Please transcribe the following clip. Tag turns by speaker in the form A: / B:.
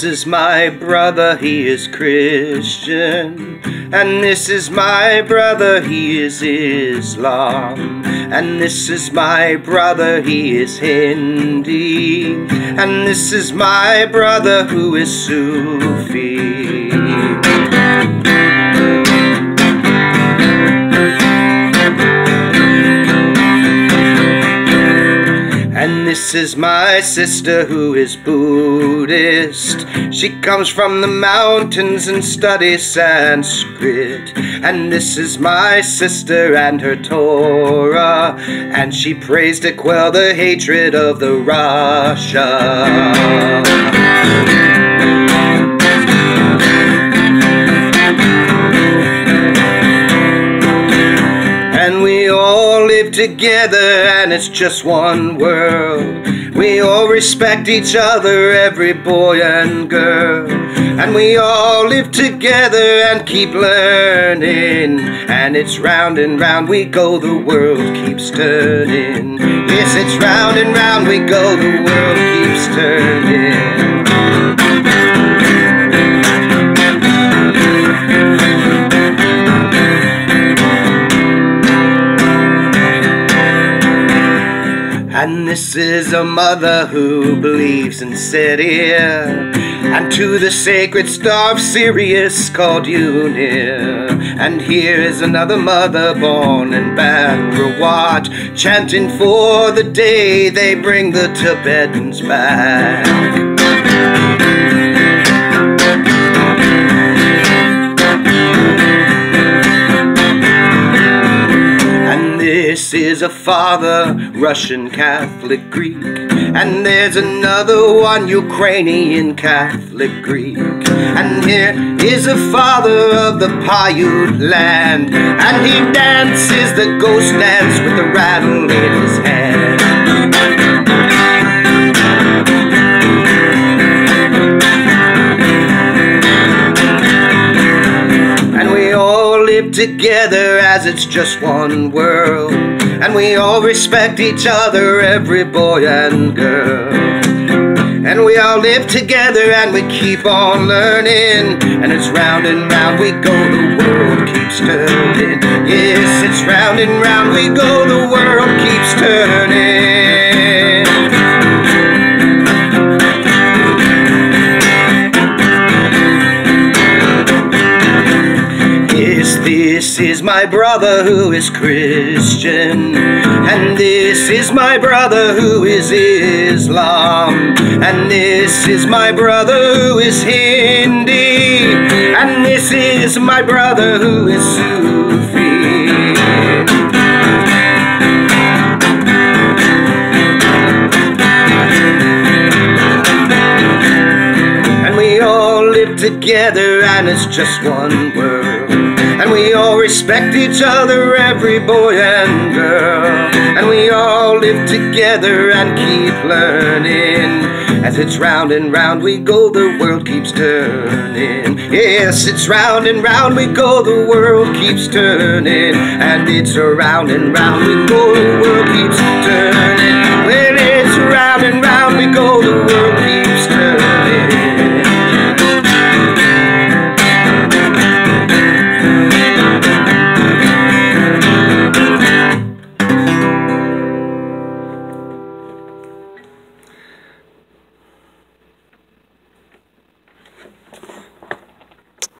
A: this is my brother, he is Christian. And this is my brother, he is Islam. And this is my brother, he is Hindi. And this is my brother who is Sufi. This is my sister who is Buddhist. She comes from the mountains and studies Sanskrit. And this is my sister and her Torah. And she prays to quell the hatred of the Russia. Together and it's just one world. We all respect each other, every boy and girl. And we all live together and keep learning. And it's round and round we go, the world keeps turning. Yes, it's round and round we go, the world keeps turning. This is a mother who believes in Syria And to the sacred star of Sirius called Unir And here is another mother born in Bagrawat Chanting for the day they bring the Tibetans back Is a father, Russian Catholic Greek. And there's another one, Ukrainian Catholic Greek. And here is a father of the Paiute land. And he dances the ghost dance with a rattle in his hand. And we all live together as it's just one world. And we all respect each other, every boy and girl. And we all live together and we keep on learning. And it's round and round we go, the world keeps turning. Yes, it's round and round we go, the world keeps turning. This is my brother who is Christian. And this is my brother who is Islam. And this is my brother who is Hindi. And this is my brother who is Sufi. And we all live together and it's just one world. And we all respect each other, every boy and girl. And we all live together and keep learning. As it's round and round we go, the world keeps turning. Yes, it's round and round we go, the world keeps turning. And it's around and round we go, the world keeps